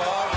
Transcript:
far